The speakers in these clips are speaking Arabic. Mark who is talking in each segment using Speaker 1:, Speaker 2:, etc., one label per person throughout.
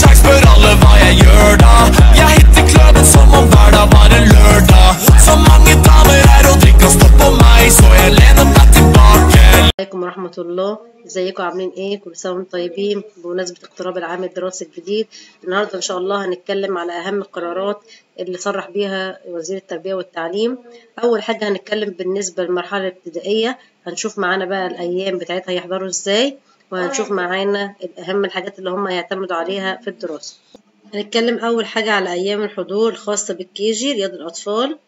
Speaker 1: spør alle hva jeg gjør da. Jeg hitter klubben som om var en lørdag. Så mange damer her og drikker og står på meg, så jeg lener meg tilbake.
Speaker 2: عليكم ورحمة الله. ازيكم؟ عاملين إيه؟ كل سنة وأنتم طيبين. بمناسبة اقتراب العام الدراسي الجديد النهاردة إن شاء الله هنتكلم على أهم القرارات اللي صرح بيها وزير التربية والتعليم. أول حاجة هنتكلم بالنسبة للمرحلة الابتدائية. هنشوف معانا بقى الأيام بتاعتها يحضروا إزاي. وهنشوف معانا أهم الحاجات اللي هم هيعتمدوا عليها في الدراسة. هنتكلم أول حاجة على أيام الحضور الخاصة بالكيجي رياض الأطفال.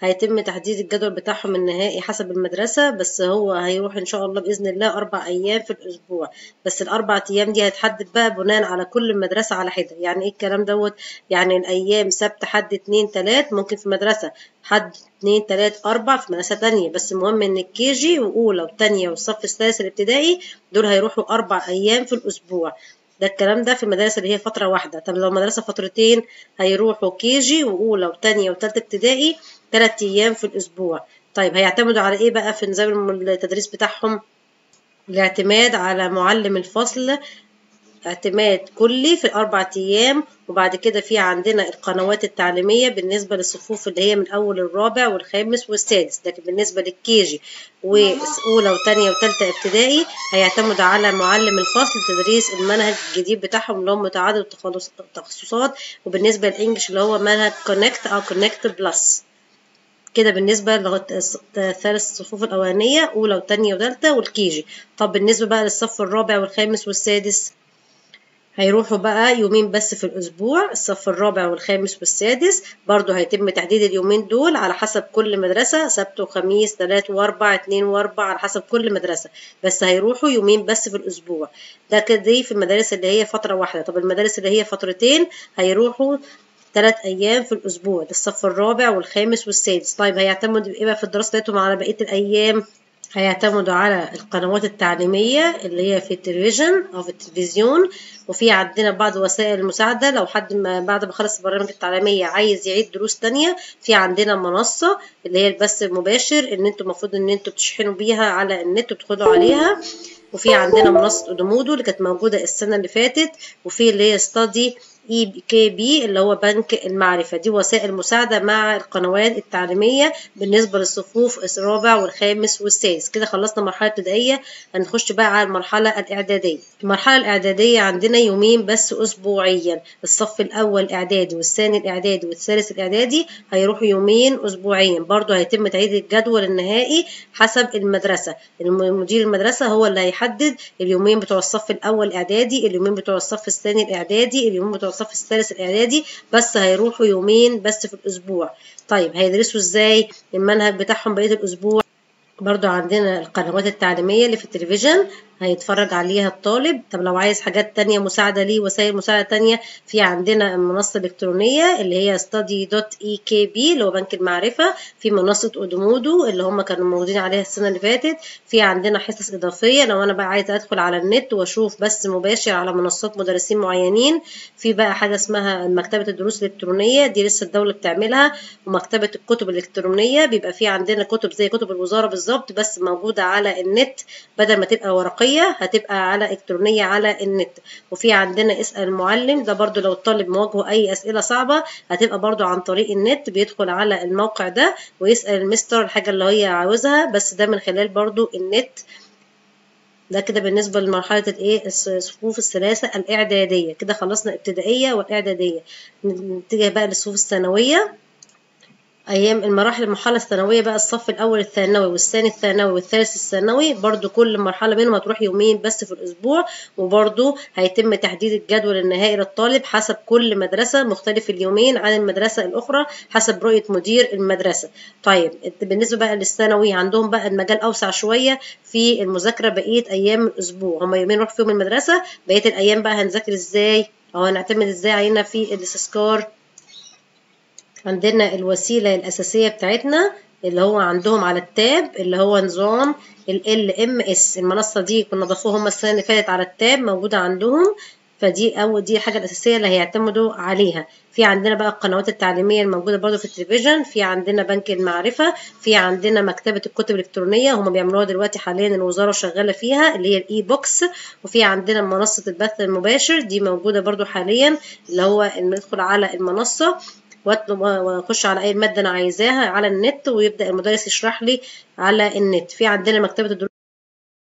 Speaker 2: هيتم تحديد الجدول بتاعهم النهائي حسب المدرسة بس هو هيروح إن شاء الله بإذن الله أربع أيام في الأسبوع. بس الأربع أيام دي هتحدد بقى بناء على كل مدرسة على حدة. يعني إيه الكلام دوت؟ يعني الأيام سبت حد اتنين تلات ممكن في مدرسة حد اتنين تلات أربع في مدرسة تانية. بس المهم إن الكيجي وأولى وتانية والصف الثالث الابتدائي دول هيروحوا أربع أيام في الأسبوع. ده الكلام ده في المدارس اللي هي فترة واحدة. طب لو مدرسة فترتين هيروحوا كيجي وأولى وتانية وتالتة ابتدائي تلات أيام في الأسبوع. طيب هيعتمدوا على إيه بقى في نظام التدريس بتاعهم؟ الاعتماد على معلم الفصل اعتماد كلي في الأربع أيام وبعد كده في عندنا القنوات التعليمية بالنسبة للصفوف اللي هي من أول الرابع والخامس والسادس. لكن بالنسبة للكيجي وأولى وتانية وتالتة ابتدائي هيعتمد على معلم الفصل تدريس المنهج الجديد بتاعهم اللي هو متعدد التخصصات وبالنسبة لل English اللي هو منهج Connect أو Connect Plus كده بالنسبة للثلاث الصفوف الأولانية أولى وتانية وتالتة وال KG طب بالنسبة بقى للصف الرابع والخامس والسادس هيروحوا بقى يومين بس في الأسبوع الصف الرابع والخامس والسادس. برضو هيتم تحديد اليومين دول على حسب كل مدرسة سبت وخميس تلات وأربع اتنين وأربع على حسب كل مدرسة. بس هيروحوا يومين بس في الأسبوع. ده كده في المدارس اللي هي فترة واحدة. طب المدارس اللي هي فترتين هيروحوا ثلاث أيام في الأسبوع. ده الصف الرابع والخامس والسادس. طيب هيعتمدوا إيه بقى في الدراسة بتاعتهم على بقية الأيام؟ هيعتمدوا على القنوات التعليمية اللي هي في التلفزيون أو في التلفزيون وفي عندنا بعض وسائل المساعدة لو حد ما بعد ما خلص البرامج التعليمية عايز يعيد دروس تانية في عندنا منصة اللي هي البث المباشر إن أنتوا المفروض إن أنتوا بتشحنوا بيها على النت وتدخلوا عليها. وفي عندنا منصة Edmodo اللي كانت موجودة السنة اللي فاتت وفي اللي هي Study EKB اللي هو بنك المعرفة. دي وسائل مساعدة مع القنوات التعليمية بالنسبة للصفوف الرابع والخامس والسادس. كده خلصنا مرحلة ابتدائية. هنخش بقى على المرحلة الإعدادية. المرحلة الإعدادية عندنا يومين بس أسبوعيا. الصف الأول إعدادي والثاني الإعدادي والثالث الإعدادي هيروحوا يومين أسبوعيا. برضو هيتم تعيد الجدول النهائي حسب المدرسة. مدير المدرسة هو اللي هيحدد اليومين بتوع الصف الأول إعدادي اليومين بتوع الصف الثاني الإعدادي اليومين بتوع الصف الثالث الإعدادي بس هيروحوا يومين بس في الأسبوع. طيب هيدرسوا إزاي؟ المنهج بتاعهم بقية الأسبوع. برضو عندنا القنوات التعليمية اللي في التلفزيون. هيتفرج عليها الطالب. طب لو عايز حاجات تانية مساعدة ليه وسائل مساعدة تانية في عندنا المنصة الإلكترونية اللي هي study.ekb اللي هو بنك المعرفة. في منصة أودومودو اللي هم كانوا موجودين عليها السنة اللي فاتت. في عندنا حصص إضافية. لو أنا بقى عايزة أدخل على النت وأشوف بث مباشر على منصات مدرسين معينين في بقى حاجة اسمها مكتبة الدروس الإلكترونية. دي لسه الدولة بتعملها. ومكتبة الكتب الإلكترونية. بيبقى في عندنا كتب زي كتب الوزارة بالظبط بس موجودة على النت بدل ما تبقى ورقية هتبقى على إلكترونية على النت. وفي عندنا اسأل المعلم ده برضو لو الطالب مواجهه أي أسئلة صعبة هتبقى برضو عن طريق النت بيدخل على الموقع ده ويسأل المستر الحاجة اللي هي عاوزها بس ده من خلال برضو النت. ده كده بالنسبة لمرحلة الإيه؟ الصفوف الثلاثة الإعدادية. كده خلصنا ابتدائية والإعدادية. نتجه بقى للصفوف الثانوية. أيام المراحل المرحلة الثانوية بقى الصف الأول الثانوي والثاني الثانوي والثالث الثانوي برضو كل مرحلة منهم هتروح يومين بس في الأسبوع وبرضو هيتم تحديد الجدول النهائي للطالب حسب كل مدرسة مختلف اليومين عن المدرسة الأخرى حسب رؤية مدير المدرسة. طيب بالنسبة بقى للثانوي عندهم بقى المجال أوسع شوية في المذاكرة بقية أيام الأسبوع. هما يومين نروح فيهم المدرسة بقية الأيام بقى هنذاكر إزاي؟ أو هنعتمد إزاي علينا في الإستذكار؟ عندنا الوسيلة الأساسية بتاعتنا اللي هو عندهم على التاب اللي هو نظام ال LMS المنصة دي كنا ضافوها هما السنة اللي فاتت على التاب موجودة عندهم فدي أول دي الحاجة الأساسية اللي هيعتمدوا عليها. في عندنا بقى القنوات التعليمية الموجودة برضو في التلفزيون في عندنا بنك المعرفة في عندنا مكتبة الكتب الإلكترونية هم بيعملوها دلوقتي حاليا الوزارة شغالة فيها اللي هي ال e-books. وفي عندنا منصة البث المباشر دي موجودة برضو حاليا اللي هو ندخل على المنصة. وأخش على أي مادة أنا عايزاها على النت ويبدأ المدرس يشرح لي على النت. في عندنا مكتبة الدروس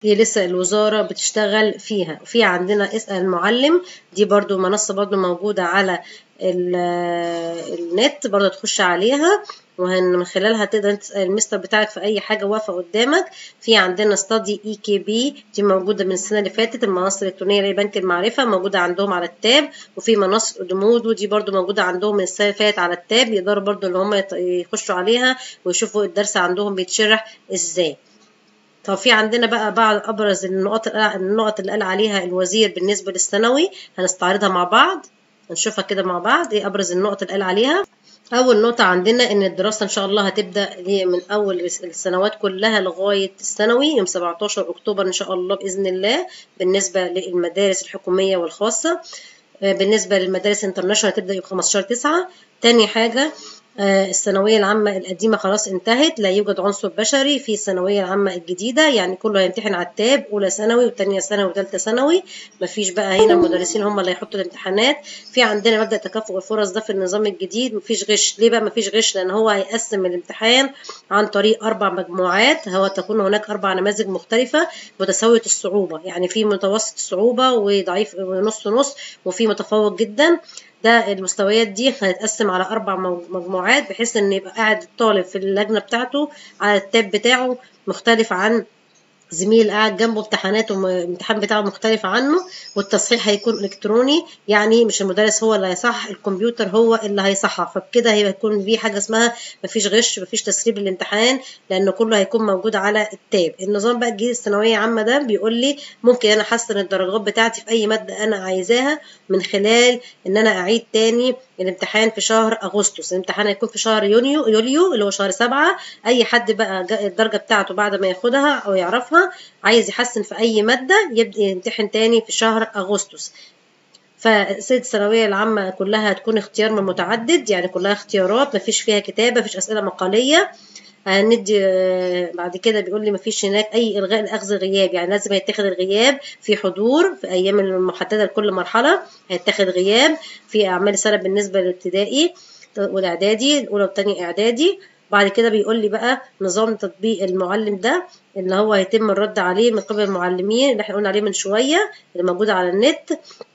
Speaker 2: دي لسه الوزارة بتشتغل فيها. في عندنا إسأل المعلم دي برضو منصة برضو موجودة على النت برضو تخش عليها ومن خلالها تقدر تسأل المستر بتاعك في أي حاجة واقفة قدامك. في عندنا Study EKB دي موجودة من السنة اللي فاتت المنصة الإلكترونية لبنك المعرفة موجودة عندهم على التاب. وفي منصة Edmodo دي برضو موجودة عندهم من السنة اللي فاتت على التاب يقدروا برضو اللي هم يخشوا عليها ويشوفوا الدرس عندهم بيتشرح إزاي. طب في عندنا بقى بعض أبرز النقط النقط اللي قال عليها الوزير بالنسبة للثانوي هنستعرضها مع بعض نشوفها كده مع بعض إيه أبرز النقط اللي قال عليها؟ أول نقطة عندنا إن الدراسة إن شاء الله هتبدأ من أول السنوات كلها لغاية الثانوي يوم 17 أكتوبر إن شاء الله بإذن الله بالنسبة للمدارس الحكومية والخاصة. بالنسبة للمدارس الانترناشونال هتبدأ يوم 15 9 تاني حاجة الثانوية العامة القديمة خلاص انتهت لا يوجد عنصر بشري في الثانوية العامة الجديدة يعني كله هيمتحن على التاب أولى ثانوي وتانية ثانوي وتالتة ثانوي مفيش بقى هنا المدرسين هم اللي هيحطوا الامتحانات. في عندنا مبدأ تكافؤ الفرص ده في النظام الجديد مفيش غش. ليه بقى مفيش غش؟ لأن هو هيقسم الامتحان عن طريق أربع مجموعات هو تكون هناك أربع نماذج مختلفة متساوية الصعوبة يعني في متوسط الصعوبة وضعيف ونص نص وفي متفوق جدا. ده المستويات دي هتتقسم على أربع مجموعات بحيث إن يبقى قاعد الطالب في اللجنة بتاعته على التاب بتاعه مختلف عن زميل قاعد جنبه امتحاناته الامتحان بتاعه مختلف عنه والتصحيح هيكون إلكتروني يعني مش المدرس هو اللي هيصحح الكمبيوتر هو اللي هيصحح فبكده هيكون في حاجة اسمها مفيش غش مفيش تسريب الامتحان لأن كله هيكون موجود على التاب. النظام بقى الجديد الثانوية عامة ده بيقول لي ممكن أنا أحسن الدرجات بتاعتي في أي مادة أنا عايزاها من خلال إن أنا أعيد تاني الامتحان في شهر أغسطس. الامتحان هيكون في شهر يونيو يوليو اللي هو شهر سبعة. أي حد بقى الدرجة بتاعته بعد ما ياخدها أو يعرفها عايز يحسن في أي مادة يبدأ يمتحن تاني في شهر أغسطس. فسيد الثانوية العامة كلها هتكون اختيار من متعدد يعني كلها اختيارات مفيش فيها كتابة مفيش أسئلة مقالية. هندي بعد كده بيقول لي مفيش هناك أي إلغاء لأخذ غياب يعني لازم هيتاخد الغياب في حضور في أيام المحددة لكل مرحلة هيتاخد غياب في أعمال السنة بالنسبة للابتدائي والإعدادي الأولى والثانيه إعدادي. بعد كده بيقول لي بقى نظام تطبيق المعلم ده اللي هو هيتم الرد عليه من قبل المعلمين اللي إحنا قلنا عليه من شوية اللي موجود على النت.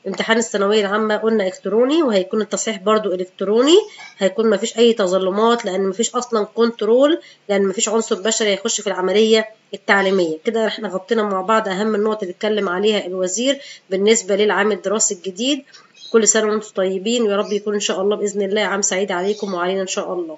Speaker 2: امتحان الثانوية العامة قلنا إلكتروني وهيكون التصحيح برضو إلكتروني. هيكون مفيش أي تظلمات لأن مفيش أصلا كنترول لأن مفيش عنصر بشري هيخش في العملية التعليمية. كده إحنا غطينا مع بعض أهم النقط اللي اتكلم عليها الوزير بالنسبة للعام الدراسي الجديد. كل سنة وأنتم طيبين ويا رب يكون إن شاء الله بإذن الله عام سعيد عليكم وعلينا إن شاء الله.